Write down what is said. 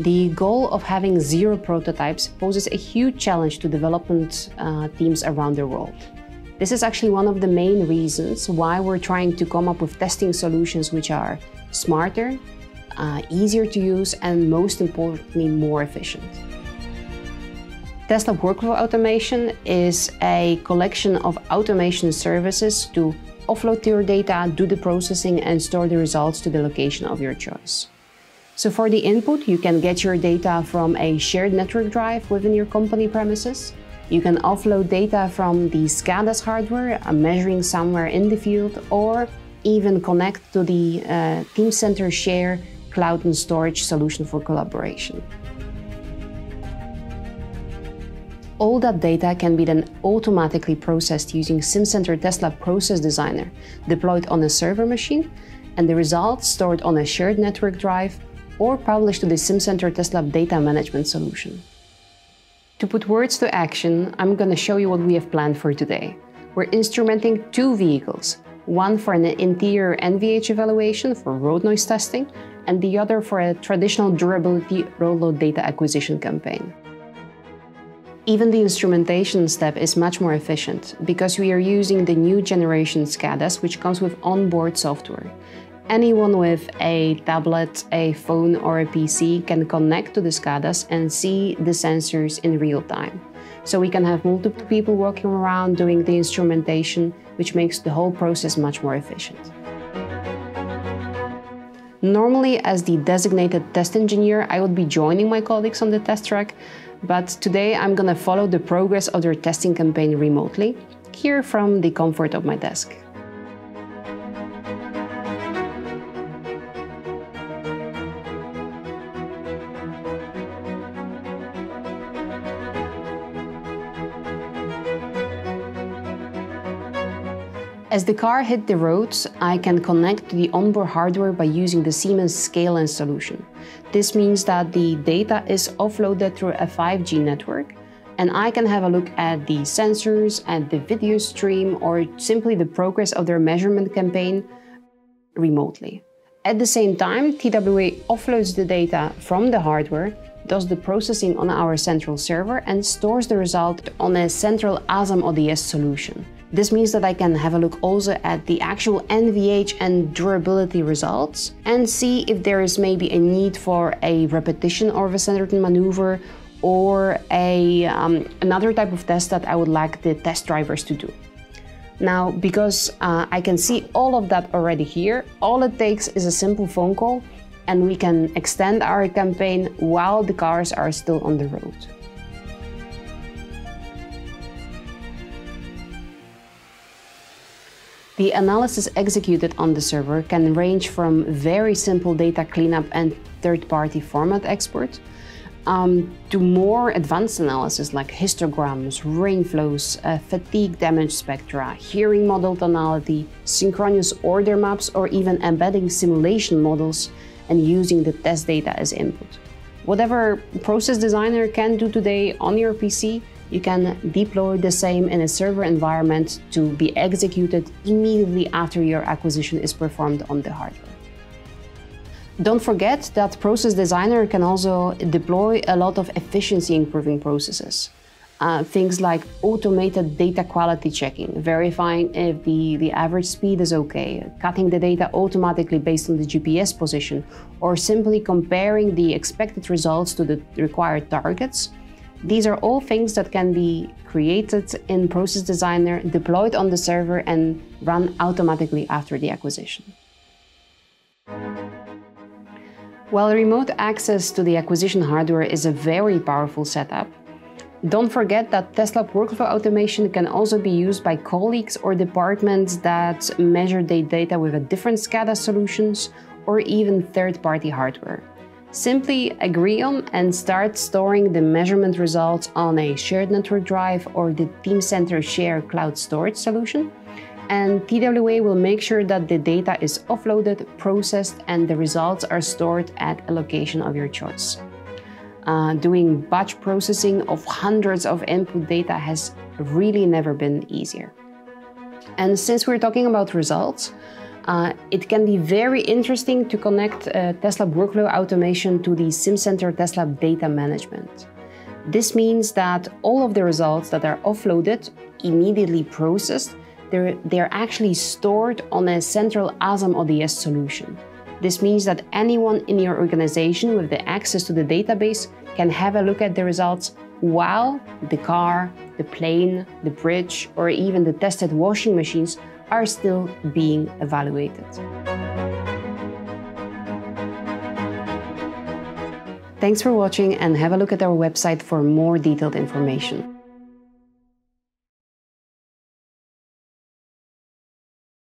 The goal of having zero prototypes poses a huge challenge to development uh, teams around the world. This is actually one of the main reasons why we're trying to come up with testing solutions which are smarter, uh, easier to use, and most importantly, more efficient. TestLab Workflow Automation is a collection of automation services to offload your data, do the processing, and store the results to the location of your choice. So for the input, you can get your data from a shared network drive within your company premises. You can offload data from the SCADAS hardware, uh, measuring somewhere in the field, or even connect to the uh, Teamcenter Share cloud and storage solution for collaboration. All that data can be then automatically processed using SimCenter Testlab Process Designer, deployed on a server machine, and the results stored on a shared network drive or published to the SimCenter TestLab data management solution. To put words to action, I'm going to show you what we have planned for today. We're instrumenting two vehicles, one for an interior NVH evaluation for road noise testing, and the other for a traditional durability road load data acquisition campaign. Even the instrumentation step is much more efficient because we are using the new generation SCADAS, which comes with onboard software. Anyone with a tablet, a phone or a PC can connect to the SCADAS and see the sensors in real time. So we can have multiple people walking around doing the instrumentation, which makes the whole process much more efficient. Normally, as the designated test engineer, I would be joining my colleagues on the test track, but today I'm gonna follow the progress of their testing campaign remotely, here from the comfort of my desk. As the car hit the roads, I can connect to the onboard hardware by using the Siemens SCALENS solution. This means that the data is offloaded through a 5G network, and I can have a look at the sensors and the video stream or simply the progress of their measurement campaign remotely. At the same time, TWA offloads the data from the hardware, does the processing on our central server, and stores the result on a central ASAM ODS solution. This means that I can have a look also at the actual NVH and durability results and see if there is maybe a need for a repetition of a certain maneuver or a, um, another type of test that I would like the test drivers to do. Now, because uh, I can see all of that already here, all it takes is a simple phone call and we can extend our campaign while the cars are still on the road. The analysis executed on the server can range from very simple data cleanup and third-party format export um, to more advanced analysis like histograms, rain flows, uh, fatigue damage spectra, hearing model tonality, synchronous order maps, or even embedding simulation models and using the test data as input. Whatever process designer can do today on your PC, you can deploy the same in a server environment to be executed immediately after your acquisition is performed on the hardware. Don't forget that Process Designer can also deploy a lot of efficiency improving processes. Uh, things like automated data quality checking, verifying if the, the average speed is okay, cutting the data automatically based on the GPS position, or simply comparing the expected results to the required targets these are all things that can be created in Process Designer, deployed on the server, and run automatically after the acquisition. While remote access to the acquisition hardware is a very powerful setup, don't forget that TestLab workflow automation can also be used by colleagues or departments that measure their data with a different SCADA solutions or even third-party hardware. Simply agree on and start storing the measurement results on a shared network drive or the Teamcenter Share cloud storage solution. And TWA will make sure that the data is offloaded, processed, and the results are stored at a location of your choice. Uh, doing batch processing of hundreds of input data has really never been easier. And since we're talking about results, Uh, it can be very interesting to connect uh, Testlab workflow automation to the SimCenter Testlab data management. This means that all of the results that are offloaded, immediately processed, they're, they're actually stored on a central ASAM ODS solution. This means that anyone in your organization with the access to the database can have a look at the results while the car, the plane, the bridge, or even the tested washing machines are still being evaluated. Thanks for watching and have a look at our website for more detailed information.